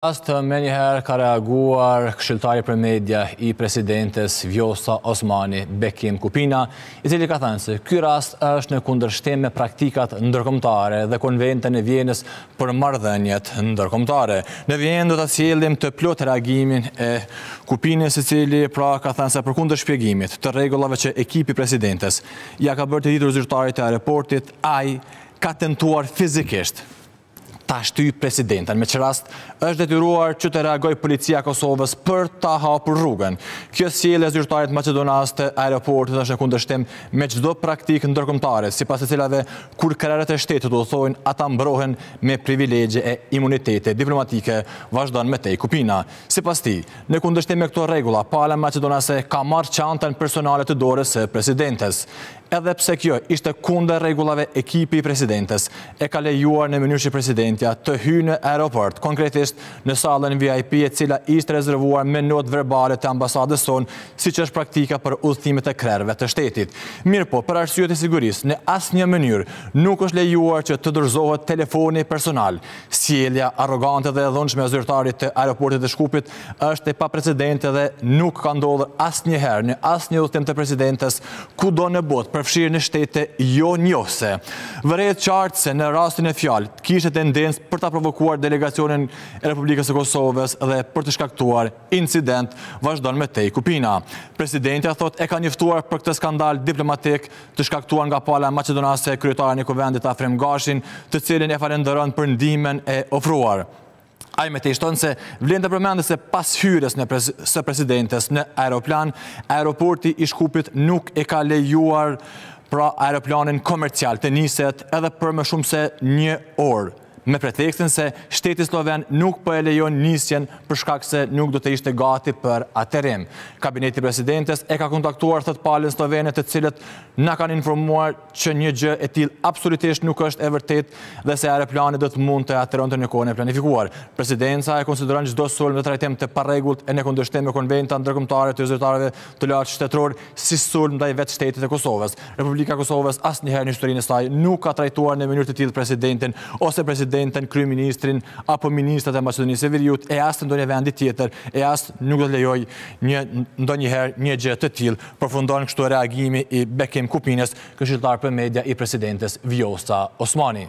Rast menjëherë ka reaguar këshilltari për media i presidentes Vjosa Osmani, Bekim Kupina, i cili ka thënë se ky rast është në kundërshtim me praktikat ndërkombëtare dhe Konventën e Vjenës për marrëdhëniet ndërkombëtare. Në vijim do ta sjellim të plotë reagimin e Kupinës i cili pra ka thënë se përkundër shpjegimit të rregullave që ekipi i presidentes ia ka bërë të ditur zyrtarit të aeroportit ai ka tentuar fizikisht ta shtyjë presidenten, me ç'rast është detyruar që të reagojë Policia e Kosovës për ta hapur rrugën. Kjo sjellje e zyrtarit maqedonas të aeroportit është në kundërshtim me çdo praktikë ndërkombëtare, sipas të cilave kur krerët e shtetit udhëtojnë ata mbrohen me privilegje e imunitete diplomatike, vazhdon më tej Kupina. Sipas tij, në kundërshtim me këto rregulla, pala maqedonase ka marrë çantën personale të dorës së presidentes. Edhe pse kjo ishte kundër rregullave ekipi i presidentes e ka lejuar në mënyrë që presidentja të hyjë në aeroport, konkretisht në sallën VIP e cila ishte rezervuar me notë verbale të ambasadës sonë siç është praktika për udhëtimet e krerëve të shtetit. Mirëpo për arsye të sigurisë në asnjë mënyrë nuk është lejuar që të dorëzohet telefoni personal. Sjellja arrogante dhe e dhunshme e zyrtarit të aeroportit të Shkupit Është e paprecedentë dhe nuk ka ndodhur asnjëherë në asnjë udhëtim të presidentes kudo në botë, përfshirë në shtete jonjohëse. Vërehet qartë se në rastin në fjalë, kishte tendencë për ta provokuar delegacionin e Republikës së Kosovës dhe për të shkaktuar incident, vazhdon më tej Kupina. Presidentja thotë e ka njoftuar për këtë skandal diplomatik të shkaktuar nga pala maqedonase kryetarin e Kuvendit Afrim Gashin, të cilin e falënderon për ndihmën e ofruar. Ai më tej shton se vlen të përmendet se pas hyrjes në prez, së presidentes në aeroplan, aeroporti i Shkupit nuk e ka lejuar pra aeroplanin komercial të niset edhe për më shumë se një orë, me pretekstin se shteti slloven nuk po e lejon nisjen për shkak se nuk do të ishte gati për aterim. Kabineti i presidentes e ka kontaktuar thotë palën sllovene të cilët na kanë informuar që një gjë e tillë absolutisht nuk është e vërtetë dhe se aeroplani do të mund të ateronte në kohën e planifikuar. Presidenca e konsideron çdo sulm dhe trajtim të parregullt e në kundërshtim me konventat ndërkombëtare të zyrtarëve të lartë shtetërorë si sulm ndaj vetë shtetit të Kosovës. Republika e Kosovës asnjëherë në historinë e saj nuk ka trajtuar në mënyrë të tillë presidentin ose presidenten, kryeministrin apo ministrat e Maqedonisë së Veriut e as të ndonjë vendi tjetër e as nuk do ta lejojë një ndonjëherë një gjë të tillë. përfundon kështu reagimi i Bekim Kupinës, këshilltar për media i presidentes Vjosa Osmani.